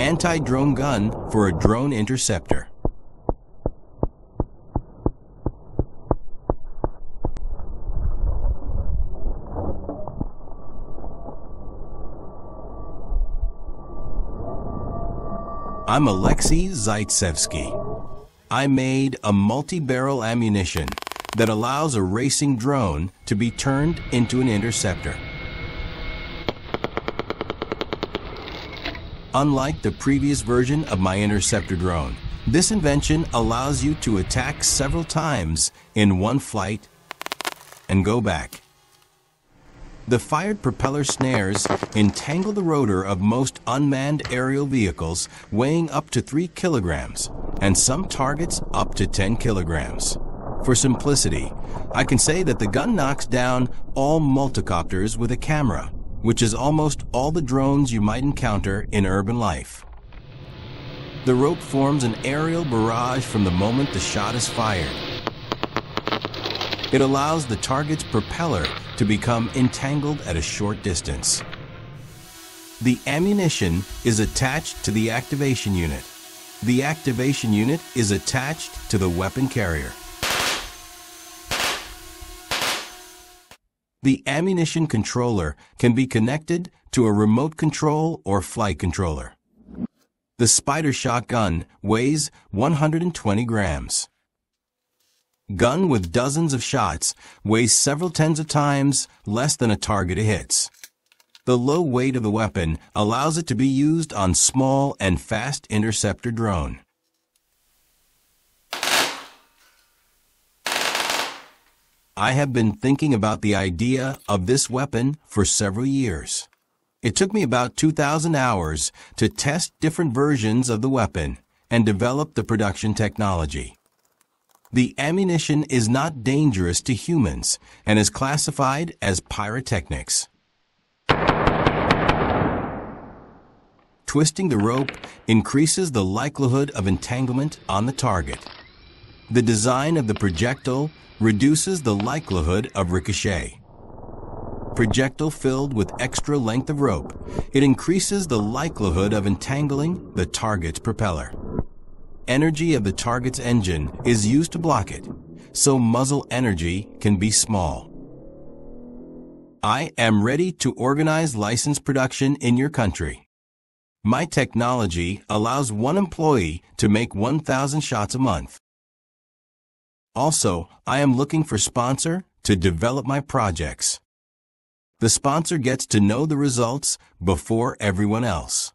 anti-drone gun for a drone interceptor. I'm Aleksey Zaitsevsky. I made a multi-barrel ammunition that allows a racing drone to be turned into an interceptor. Unlike the previous version of my interceptor drone, this invention allows you to attack several times in one flight and go back. The fired propeller snares entangle the rotor of most unmanned aerial vehicles weighing up to 3 kilograms and some targets up to 10 kilograms. For simplicity, I can say that the gun knocks down all multicopters with a camera, which is almost all the drones you might encounter in urban life. The rope forms an aerial barrage from the moment the shot is fired. It allows the target's propeller to become entangled at a short distance. The ammunition is attached to the activation unit. The activation unit is attached to the weapon carrier. The ammunition controller can be connected to a remote control or flight controller. The Spider Shot gun weighs 120 grams. Gun with dozens of shots weighs several tens of times less than a target it hits. The low weight of the weapon allows it to be used on small and fast interceptor drone. I have been thinking about the idea of this weapon for several years. It took me about 2,000 hours to test different versions of the weapon and develop the production technology. The ammunition is not dangerous to humans and is classified as pyrotechnics. Twisting the rope increases the likelihood of entanglement on the target. The design of the projectile reduces the likelihood of ricochet. Projectile filled with extra length of rope, it increases the likelihood of entangling the target's propeller. Energy of the target's engine is used to block it, so muzzle energy can be small. I am ready to organize license production in your country. My technology allows one employee to make 1,000 shots a month. Also, I am looking for sponsor to develop my projects. The sponsor gets to know the results before everyone else.